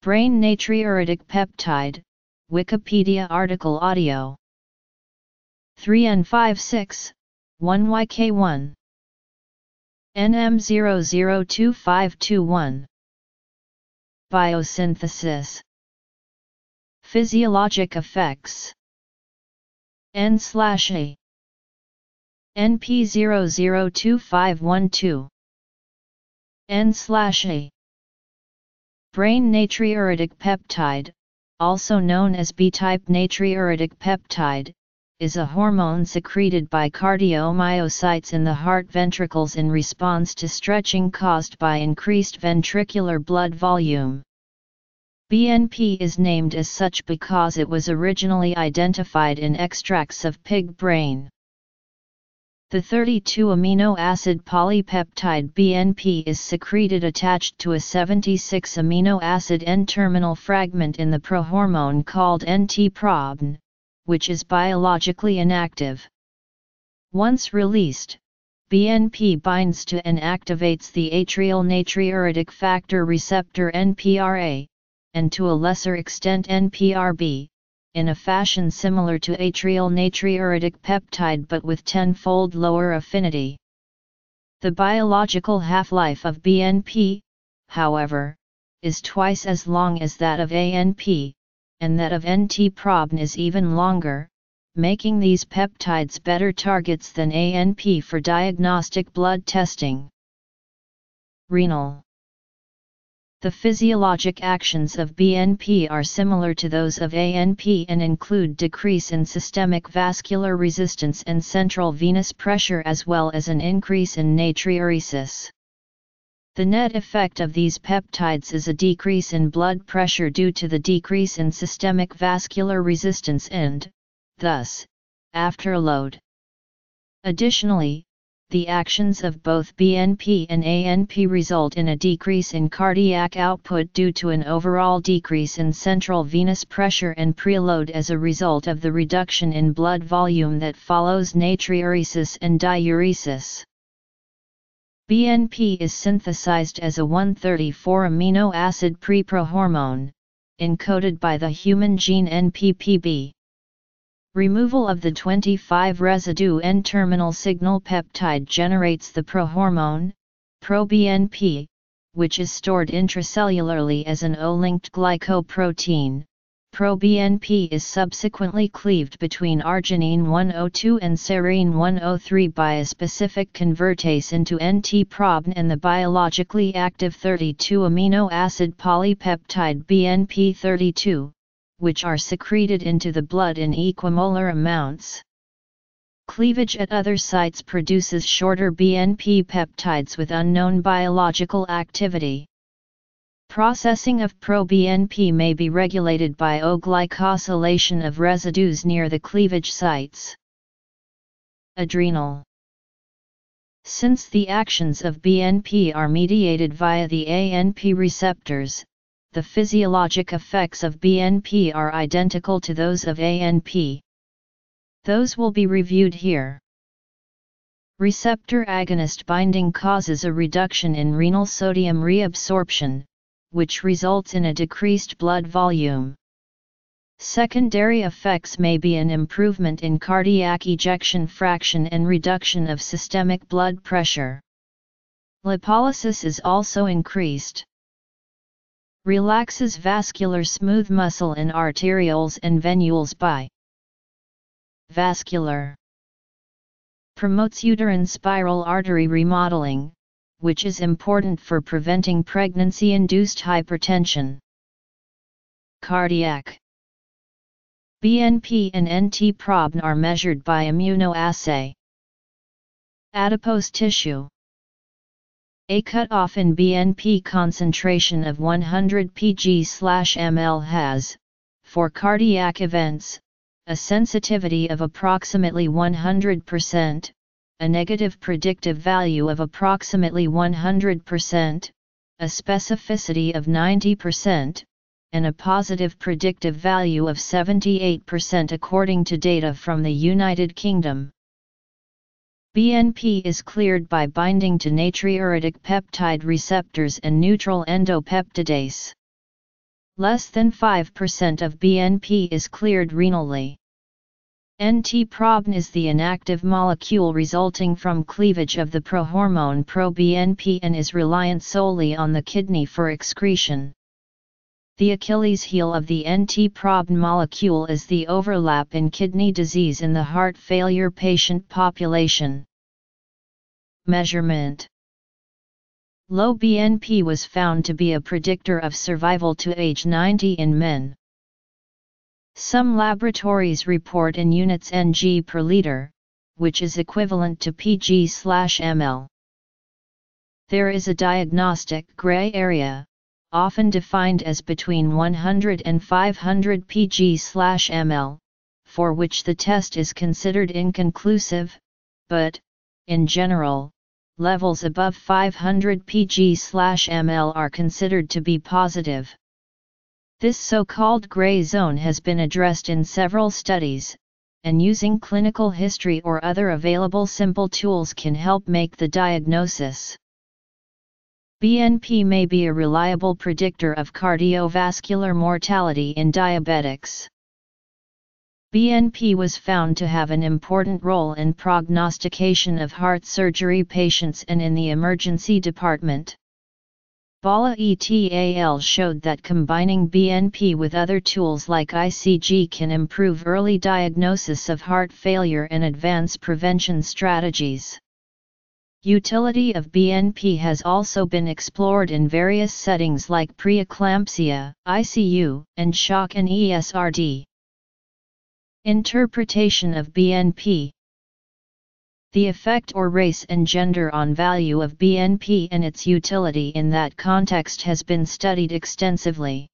Brain natriuretic peptide, Wikipedia article audio. 3N56, 1YK1. NM002521. Biosynthesis. Physiologic effects. N slash A. NP002512. N slash A. Brain natriuretic peptide, also known as B-type natriuretic peptide, is a hormone secreted by cardiomyocytes in the heart ventricles in response to stretching caused by increased ventricular blood volume. BNP is named as such because it was originally identified in extracts of pig brain. The 32 amino acid polypeptide BNP is secreted attached to a 76 amino acid N-terminal fragment in the prohormone called NT-proBNP, which is biologically inactive. Once released, BNP binds to and activates the atrial natriuretic factor receptor NPRA, and to a lesser extent NPRB, in a fashion similar to atrial natriuretic peptide but with tenfold lower affinity. The biological half-life of BNP, however, is twice as long as that of ANP, and that of NT-proBNP is even longer, making these peptides better targets than ANP for diagnostic blood testing. Renal the physiologic actions of BNP are similar to those of ANP and include decrease in systemic vascular resistance and central venous pressure as well as an increase in natriuresis. The net effect of these peptides is a decrease in blood pressure due to the decrease in systemic vascular resistance and, thus, afterload. Additionally, the actions of both BNP and ANP result in a decrease in cardiac output due to an overall decrease in central venous pressure and preload as a result of the reduction in blood volume that follows natriuresis and diuresis. BNP is synthesized as a 134 amino acid preprohormone, encoded by the human gene NPPB. Removal of the 25 residue N-terminal signal peptide generates the prohormone, proBNP, which is stored intracellularly as an O-linked glycoprotein. ProBNP is subsequently cleaved between arginine 102 and serine 103 by a specific convertase into NT-proBNP and the biologically active 32 amino acid polypeptide BNP32 which are secreted into the blood in equimolar amounts. Cleavage at other sites produces shorter BNP peptides with unknown biological activity. Processing of proBNP may be regulated by O-glycosylation of residues near the cleavage sites. Adrenal Since the actions of BNP are mediated via the ANP receptors, the physiologic effects of BNP are identical to those of ANP. Those will be reviewed here. Receptor agonist binding causes a reduction in renal sodium reabsorption, which results in a decreased blood volume. Secondary effects may be an improvement in cardiac ejection fraction and reduction of systemic blood pressure. Lipolysis is also increased. Relaxes vascular smooth muscle in arterioles and venules by vascular. Promotes uterine spiral artery remodeling, which is important for preventing pregnancy-induced hypertension. Cardiac BNP and NT-proBNP are measured by immunoassay. Adipose tissue a cutoff in BNP concentration of 100 pg/ml has, for cardiac events, a sensitivity of approximately 100%, a negative predictive value of approximately 100%, a specificity of 90%, and a positive predictive value of 78% according to data from the United Kingdom. BNP is cleared by binding to natriuretic peptide receptors and neutral endopeptidase. Less than 5% of BNP is cleared renally. NT-proBNP is the inactive molecule resulting from cleavage of the prohormone proBNP and is reliant solely on the kidney for excretion. The Achilles heel of the NT-proBNP molecule is the overlap in kidney disease in the heart failure patient population. Measurement Low BNP was found to be a predictor of survival to age 90 in men. Some laboratories report in units Ng per liter, which is equivalent to pg/ml. There is a diagnostic gray area, often defined as between 100 and 500 pg/ml, for which the test is considered inconclusive, but, in general, levels above 500 pg/ml are considered to be positive. This so-called gray zone has been addressed in several studies, and using clinical history or other available simple tools can help make the diagnosis. BNP may be a reliable predictor of cardiovascular mortality in diabetics. BNP was found to have an important role in prognostication of heart surgery patients and in the emergency department. Bala et al. showed that combining BNP with other tools like ICG can improve early diagnosis of heart failure and advance prevention strategies. Utility of BNP has also been explored in various settings like preeclampsia, ICU, and shock and ESRD. Interpretation of BNP The effect or race and gender on value of BNP and its utility in that context has been studied extensively.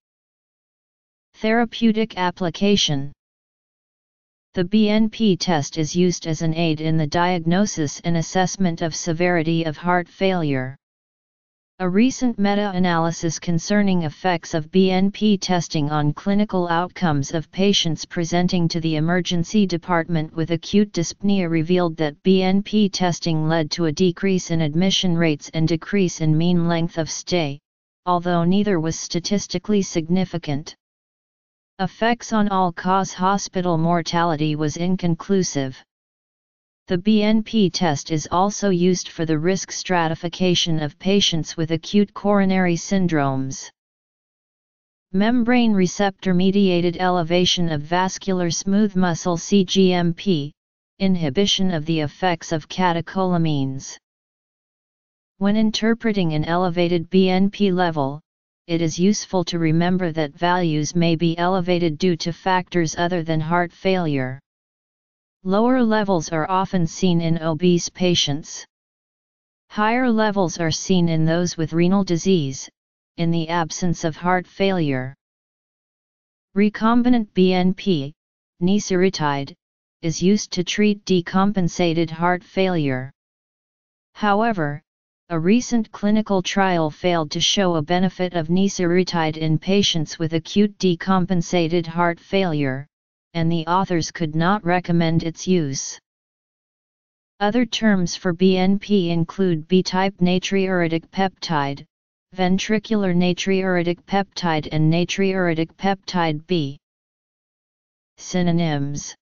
Therapeutic application The BNP test is used as an aid in the diagnosis and assessment of severity of heart failure. A recent meta-analysis concerning effects of BNP testing on clinical outcomes of patients presenting to the emergency department with acute dyspnea revealed that BNP testing led to a decrease in admission rates and decrease in mean length of stay, although neither was statistically significant. Effects on all-cause hospital mortality was inconclusive. The BNP test is also used for the risk stratification of patients with acute coronary syndromes. Membrane receptor-mediated elevation of vascular smooth muscle CGMP, inhibition of the effects of catecholamines. When interpreting an elevated BNP level, it is useful to remember that values may be elevated due to factors other than heart failure. Lower levels are often seen in obese patients. Higher levels are seen in those with renal disease, in the absence of heart failure. Recombinant BNP, nesiritide, is used to treat decompensated heart failure. However, a recent clinical trial failed to show a benefit of nesiritide in patients with acute decompensated heart failure, and the authors could not recommend its use. Other terms for BNP include B-type natriuretic peptide, ventricular natriuretic peptide and natriuretic peptide B. Synonyms